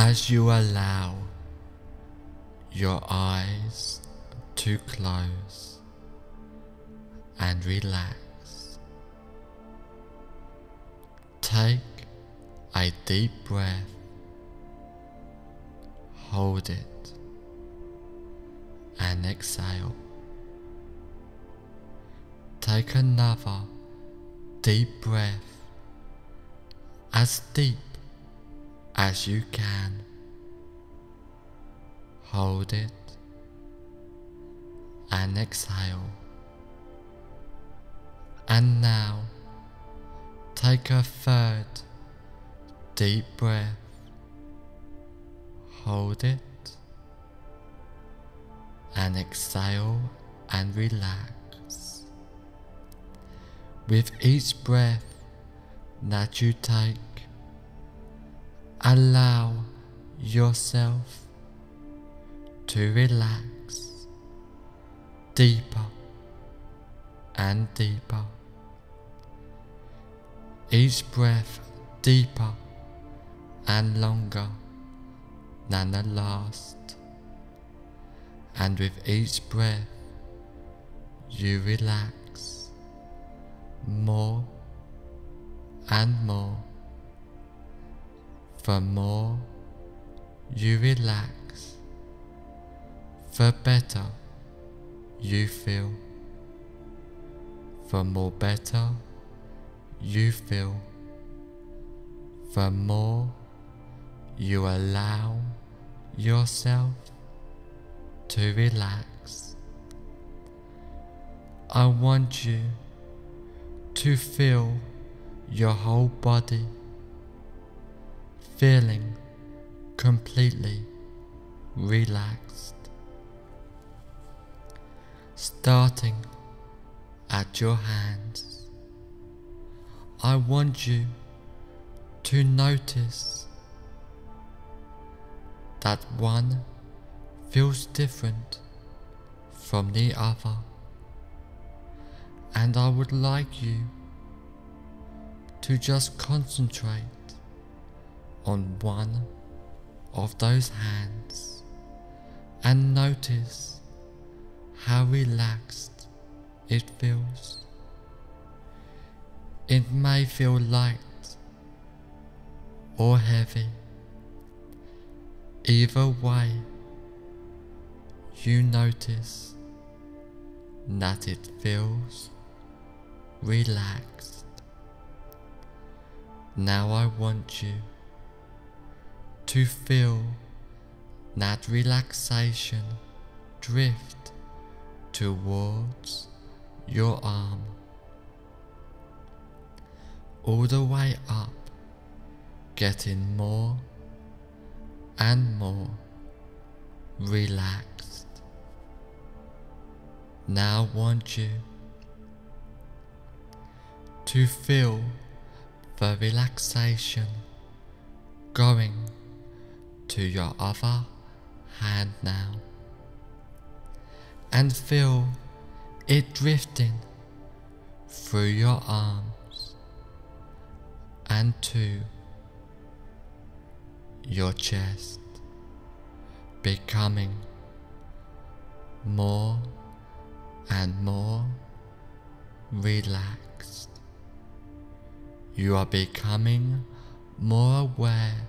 as you allow your eyes to close and relax. Take a deep breath, hold it, and exhale. Take another deep breath, as deep as you can. Hold it and exhale. And now take a third deep breath. Hold it and exhale and relax. With each breath that you take, allow yourself to relax deeper and deeper. Each breath deeper and longer than the last. And with each breath, you relax more and more. The more you relax, the better you feel. The more better you feel, the more you allow yourself to relax. I want you to feel your whole body feeling completely relaxed. Starting at your hands, I want you to notice that one feels different from the other, and I would like you to just concentrate on one of those hands and notice how relaxed it feels. It may feel light or heavy. Either way, you notice that it feels relaxed. Now I want you to feel that relaxation drift towards your arm all the way up, getting more and more relaxed. Now want you to feel the relaxation going to your other hand now and feel it drifting through your arms and to your chest, becoming more and more relaxed. You are becoming more aware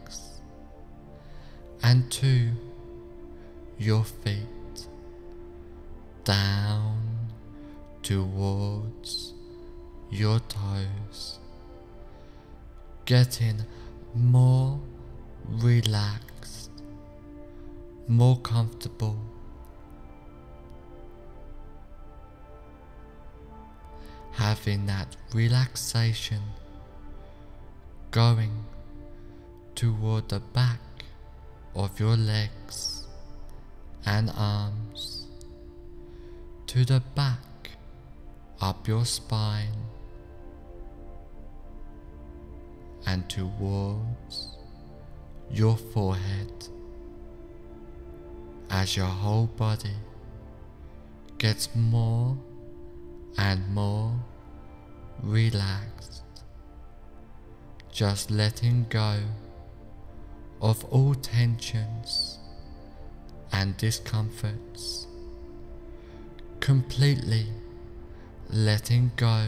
and to your feet, down towards your toes, getting more relaxed, more comfortable. Having that relaxation going toward the back of your legs and arms to the back up your spine and towards your forehead as your whole body gets more and more relaxed, just letting go of all tensions and discomforts, completely letting go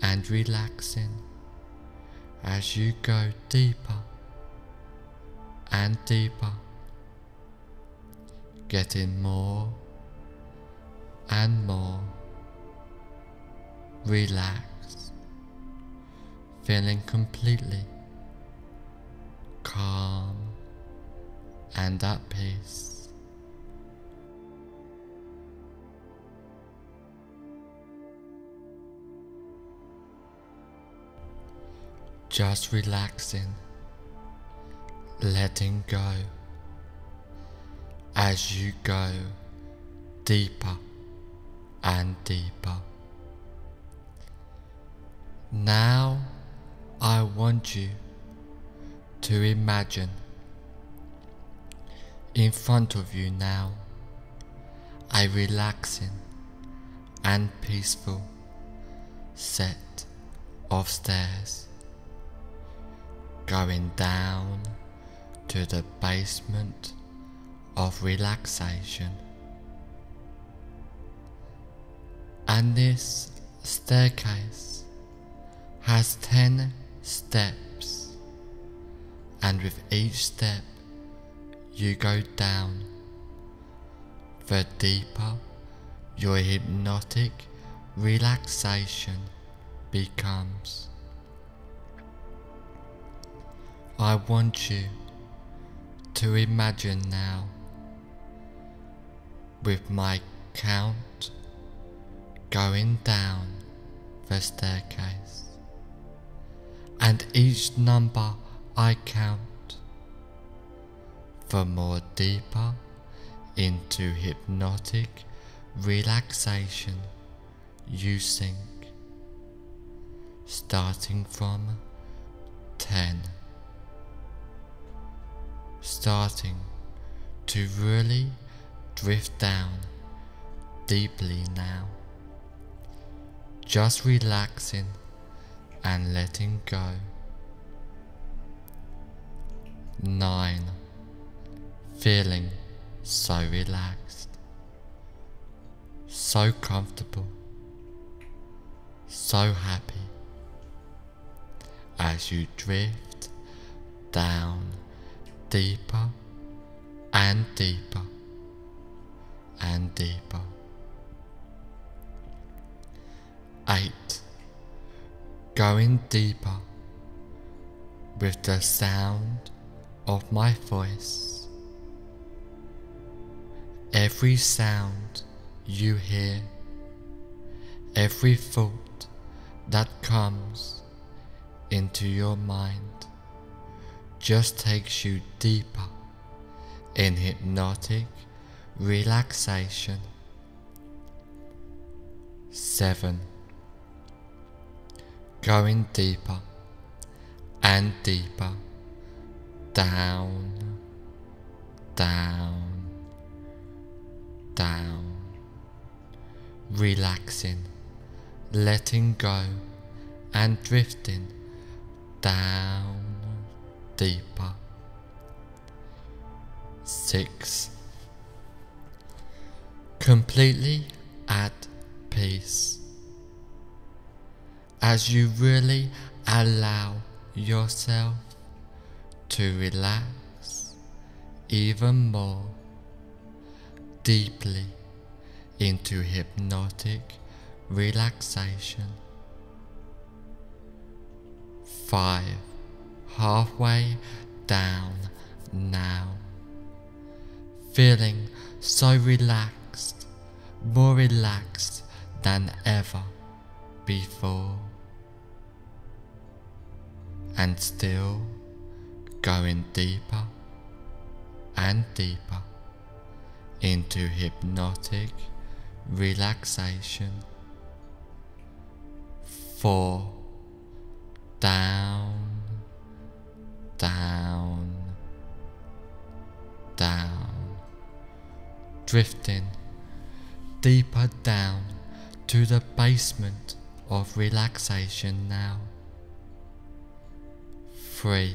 and relaxing as you go deeper and deeper, getting more and more relaxed, feeling completely calm and at peace. Just relaxing, letting go as you go deeper and deeper. Now I want you to imagine in front of you now a relaxing and peaceful set of stairs going down to the basement of relaxation. And this staircase has 10 steps, and with each step you go down, the deeper your hypnotic relaxation becomes. I want you to imagine now with my count going down the staircase and each number I count the more deeper into hypnotic relaxation you sink starting from 10 starting to really drift down deeply now. Just relaxing and letting go. 9. Feeling so relaxed, so comfortable, so happy as you drift down deeper and deeper and deeper. 8. Going deeper with the sound of my voice. Every sound you hear, every thought that comes into your mind just takes you deeper in hypnotic relaxation. 7. Going deeper and deeper down, down, down, relaxing, letting go. And drifting. Down. Deeper. Six. Completely at peace. As you really allow yourself to relax even more deeply into hypnotic relaxation. 5 halfway down now. Feeling so relaxed, more relaxed than ever before. And still going deeper and deeper into hypnotic relaxation. Four, down, down, down, drifting deeper down to the basement of relaxation now. Three,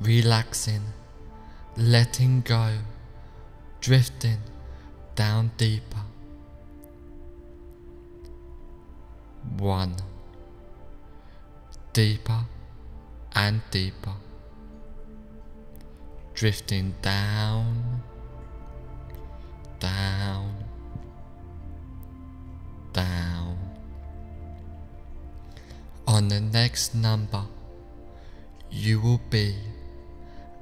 relaxing, letting go, drifting down deeper. One, deeper and deeper, drifting down, down, down. On the next number, you will be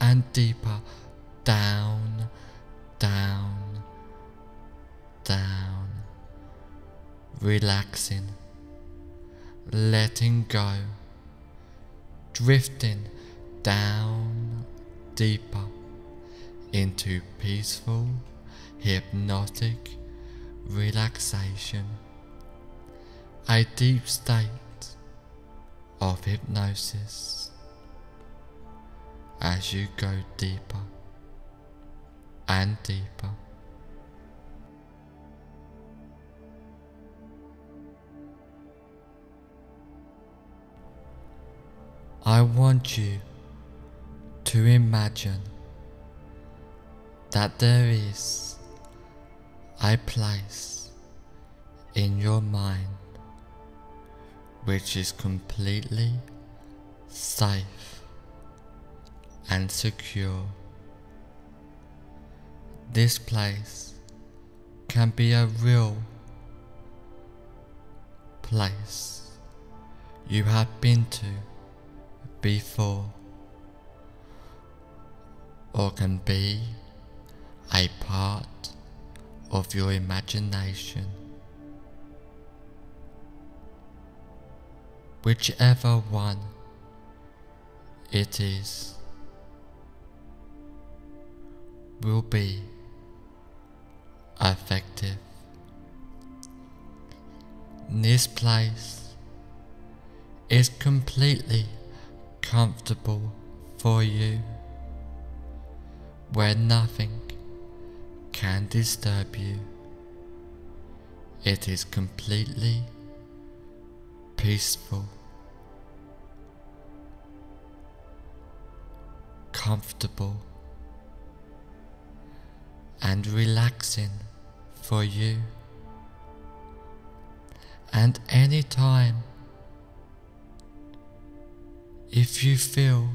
and deeper. Down, down, down, relaxing, letting go, drifting down deeper into peaceful, hypnotic relaxation, a deep state of hypnosis as you go deeper and deeper. I want you to imagine that there is a place in your mind which is completely safe and secure. This place can be a real place you have been to before or can be a part of your imagination. Whichever one it is will be effective. This place is completely comfortable for you, where nothing can disturb you. It is completely peaceful, comfortable, and relaxing for you. And anytime, if you feel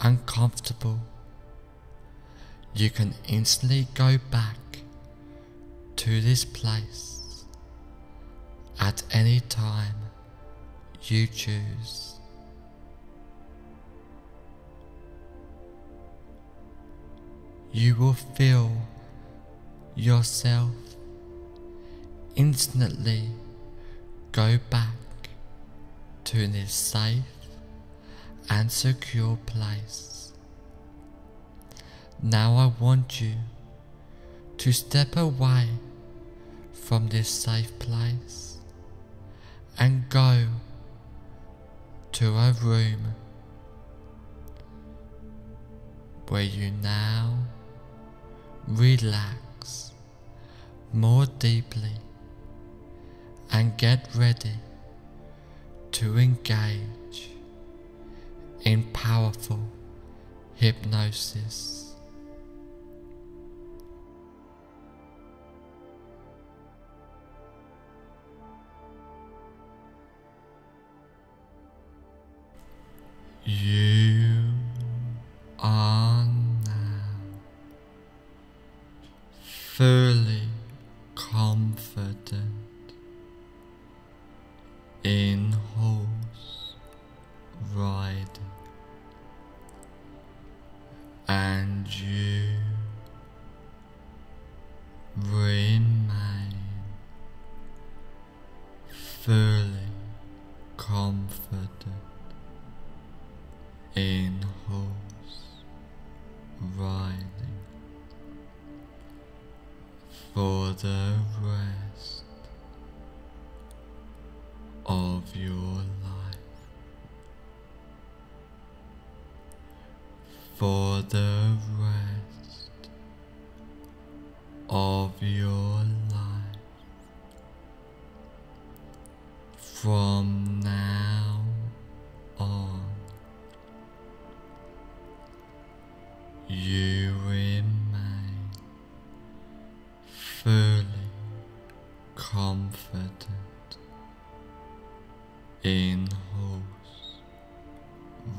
uncomfortable, you can instantly go back to this place at any time you choose. you will feel yourself instantly go back to this safe and secure place. Now I want you to step away from this safe place and go to a room where you now relax more deeply and get ready to engage in powerful hypnosis. You.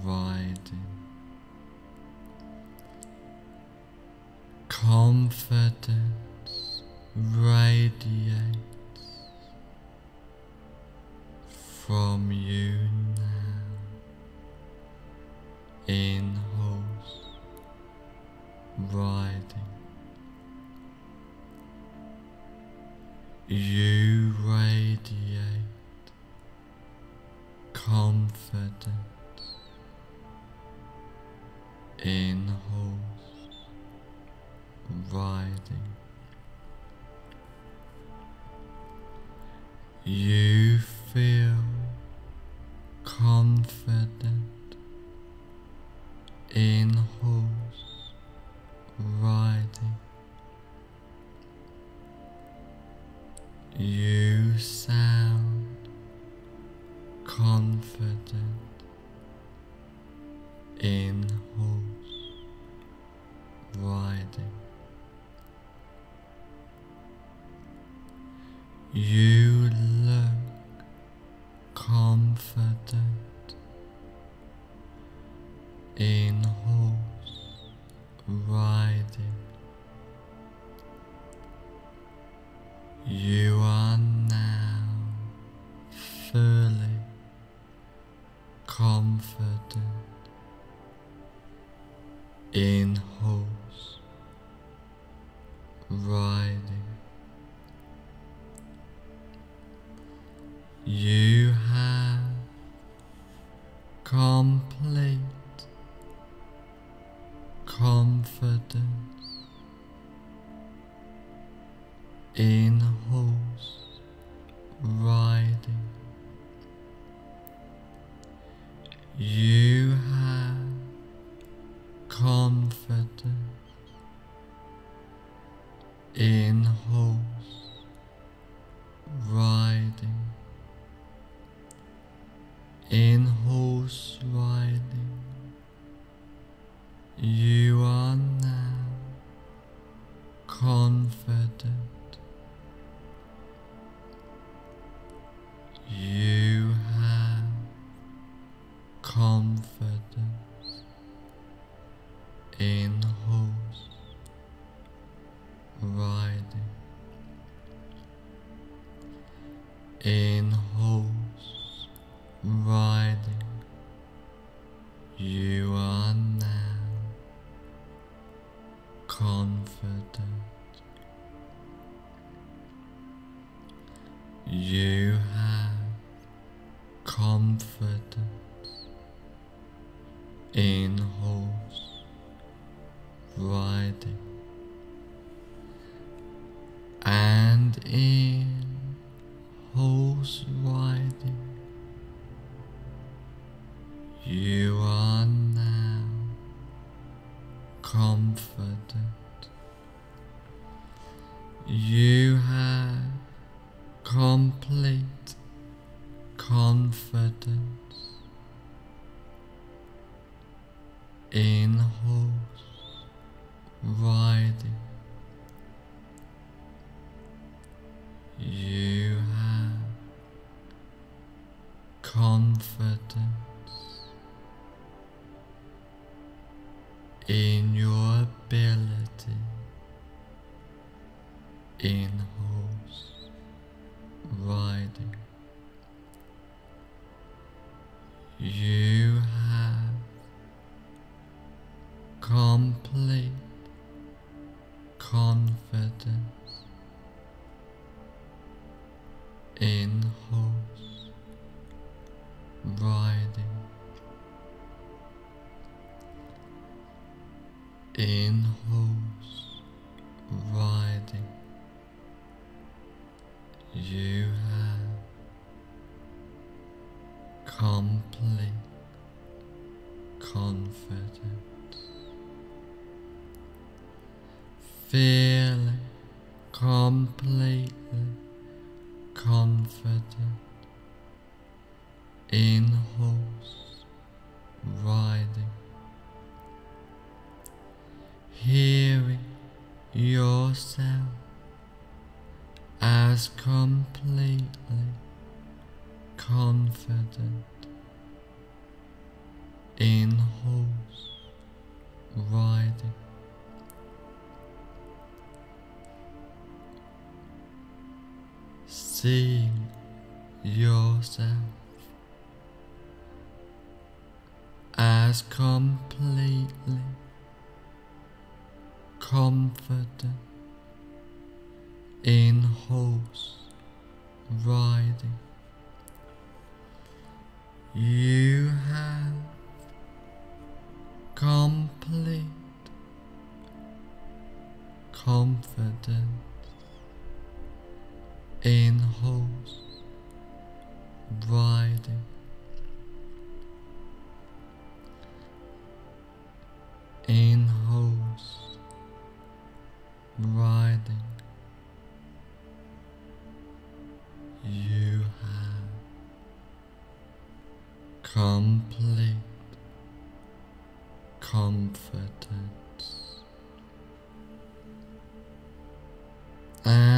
Riding, confidence radiates from you now in horse riding. You radiate confidence. Confident. as completely confident in horse riding. See Uh,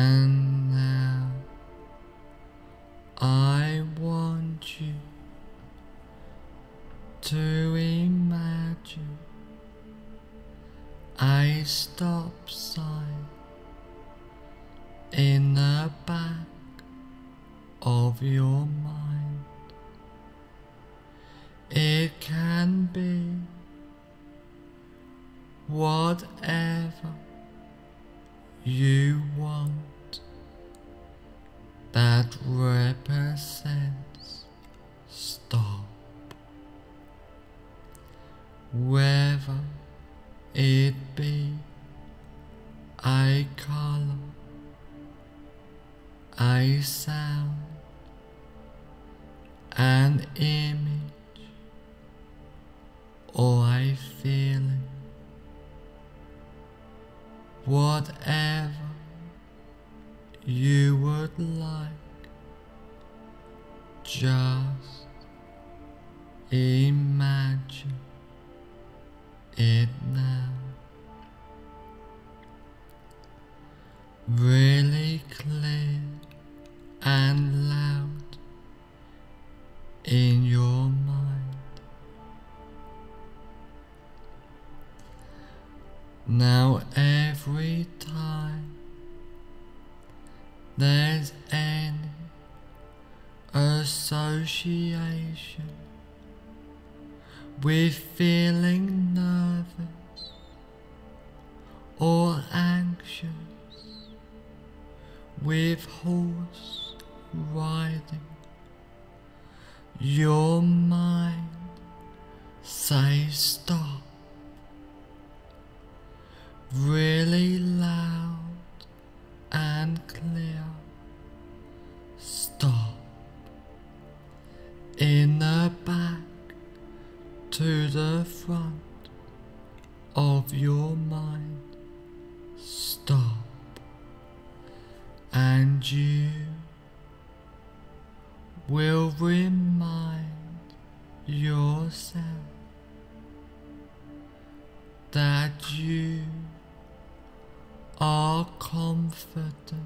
Really? that you are comforted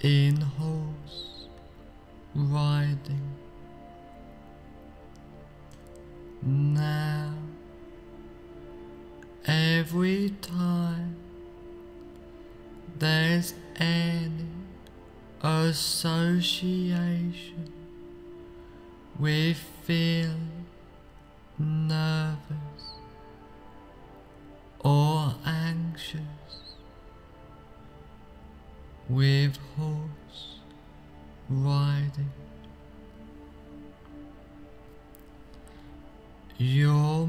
in horse riding. Now, every time there's any association with feeling nervous anxious, with horse riding. Your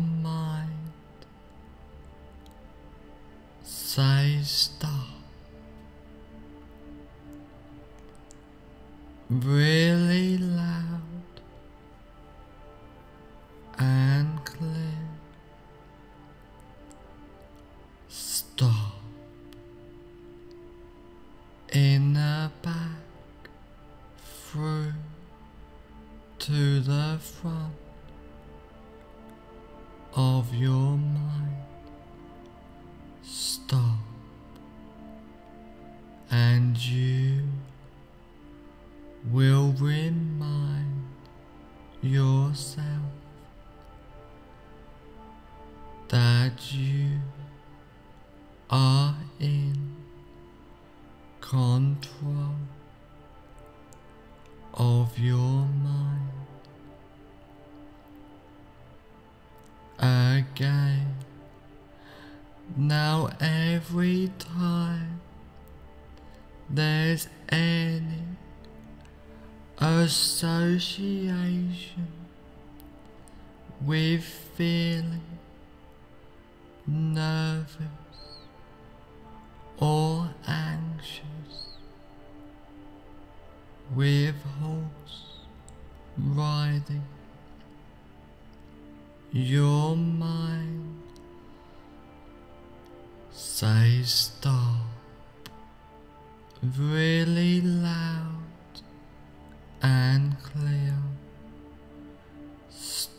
of your mind.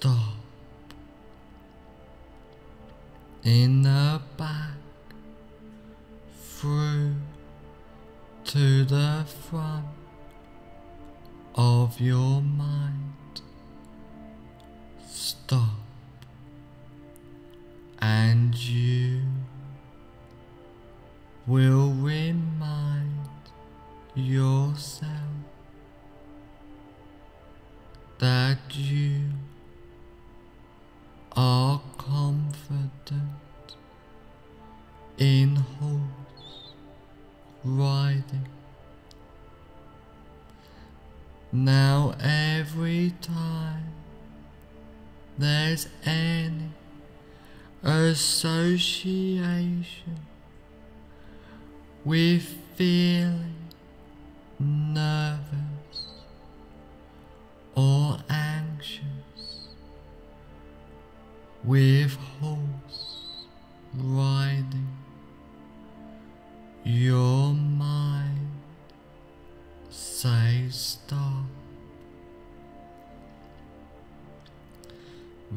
stop. In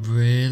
Really?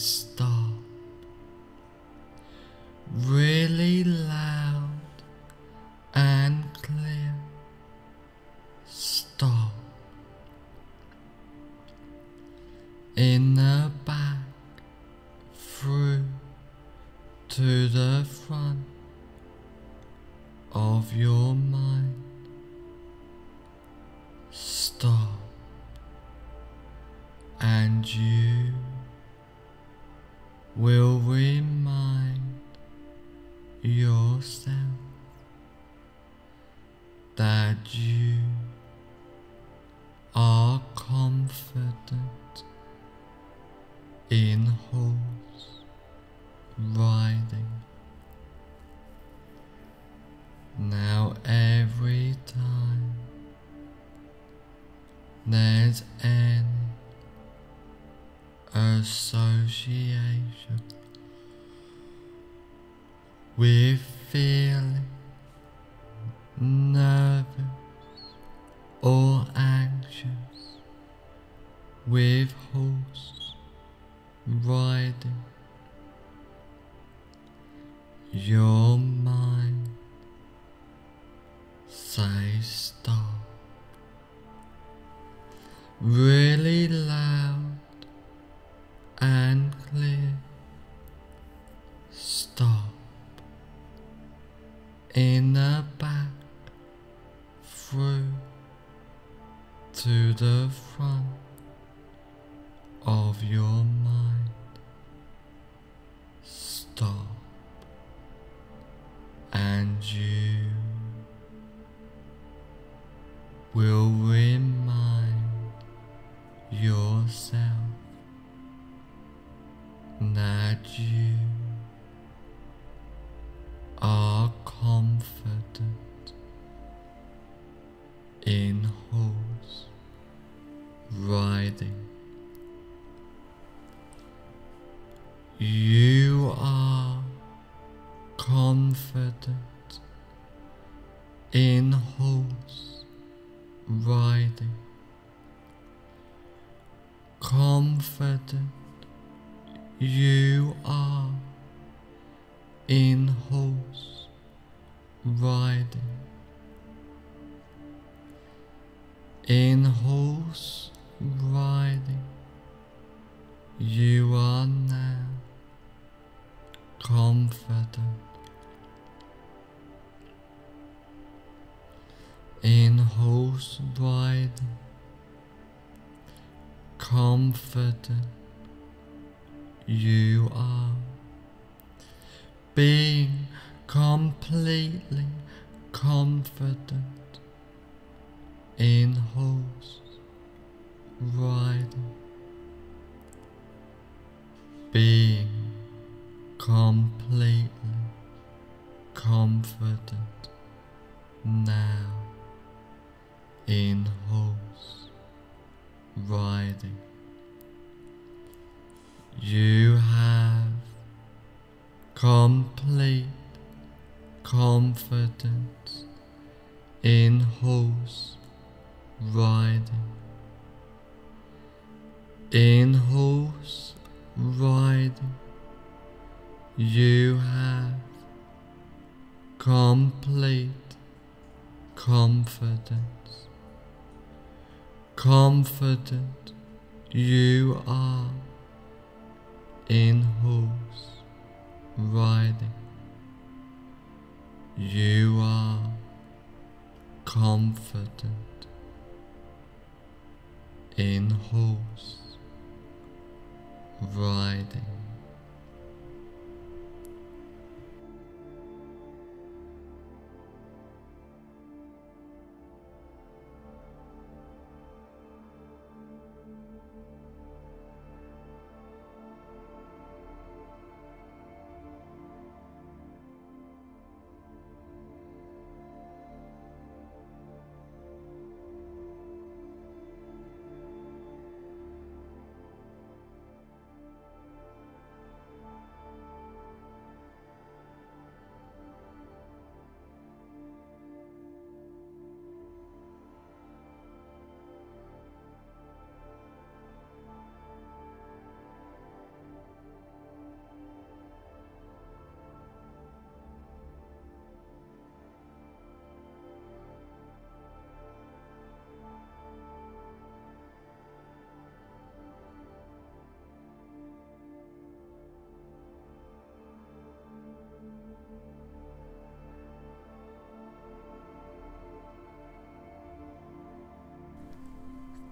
stop. with horse riding your mind. confident you are in horse riding. In horse riding, you are now confident. In horse riding, confident you are being completely confident in horse riding, being completely confident now in horse riding. You have complete confidence in hope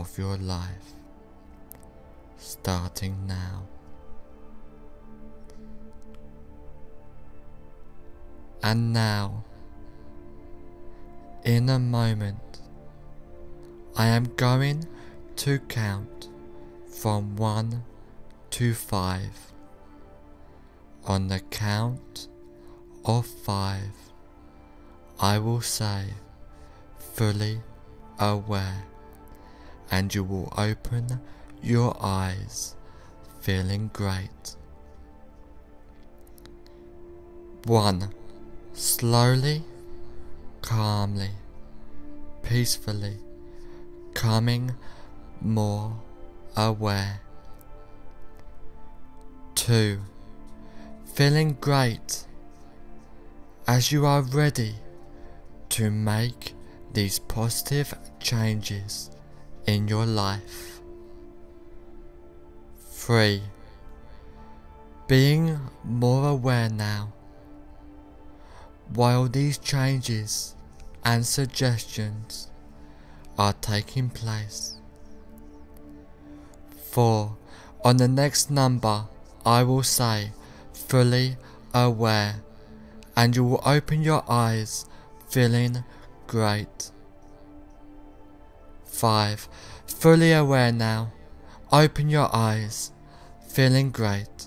of your life, starting now. And now, in a moment, I am going to count from 1 to 5. On the count of 5, I will say, fully aware, and you will open your eyes feeling great. 1. Slowly, calmly, peacefully, coming more aware. 2. Feeling great as you are ready to make these positive changes in your life. 3. Being more aware now. While these changes and suggestions are taking place. 4. On the next number, I will say fully aware, and you will open your eyes feeling great. 5. Fully aware now. Open your eyes, feeling great.